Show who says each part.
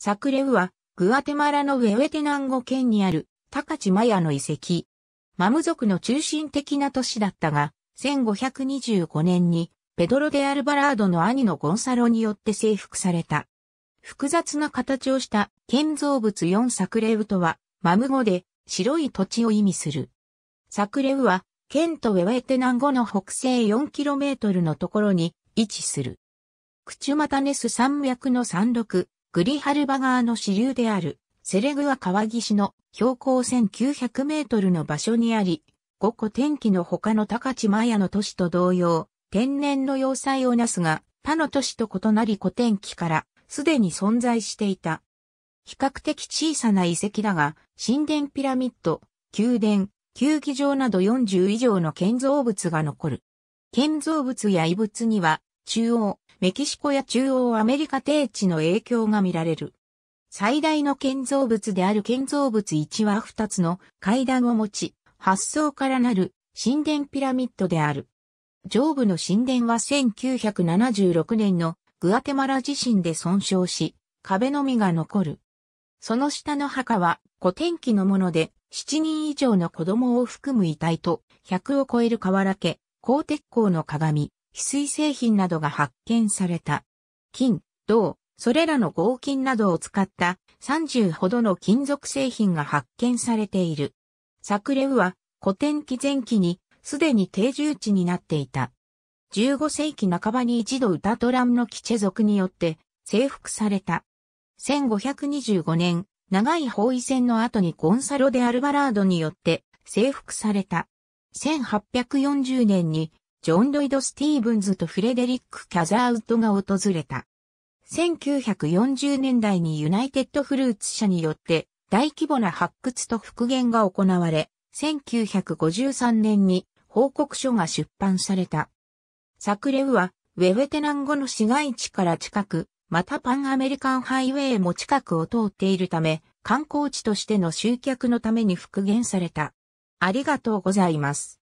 Speaker 1: サクレウは、グアテマラのウェウェテナンゴ県にある、タカチマヤの遺跡。マム族の中心的な都市だったが、1525年に、ペドロ・デ・アルバラードの兄のゴンサロによって征服された。複雑な形をした建造物4サクレウとは、マム語で白い土地を意味する。サクレウは、県とウェウェテナンゴの北西 4km のところに位置する。クチュマタネス山脈の山麓、グリハルバ川の支流である、セレグア川岸の標高1900メートルの場所にあり、五個天気の他の高地マヤの都市と同様、天然の要塞をなすが、他の都市と異なり古天気からすでに存在していた。比較的小さな遺跡だが、神殿ピラミッド、宮殿、球技場など40以上の建造物が残る。建造物や遺物には、中央、メキシコや中央アメリカ低地の影響が見られる。最大の建造物である建造物1は2つの階段を持ち、発想からなる神殿ピラミッドである。上部の神殿は1976年のグアテマラ地震で損傷し、壁のみが残る。その下の墓は古天気のもので、7人以上の子供を含む遺体と、100を超える瓦家、鋼鉄鋼の鏡、翡翠製品などが発見された。金、銅、それらの合金などを使った30ほどの金属製品が発見されている。サクレウは古典期前期にすでに定住地になっていた。15世紀半ばに一度ウタトランのキチェ族によって征服された。1525年、長い包囲戦の後にゴンサロ・デ・アルバラードによって征服された。1840年にジョン・ロイド・スティーブンズとフレデリック・キャザーウッドが訪れた。1940年代にユナイテッドフルーツ社によって大規模な発掘と復元が行われ、1953年に報告書が出版された。サクレウはウェベテナン語の市街地から近く、またパンアメリカンハイウェイも近くを通っているため、観光地としての集客のために復元された。ありがとうございます。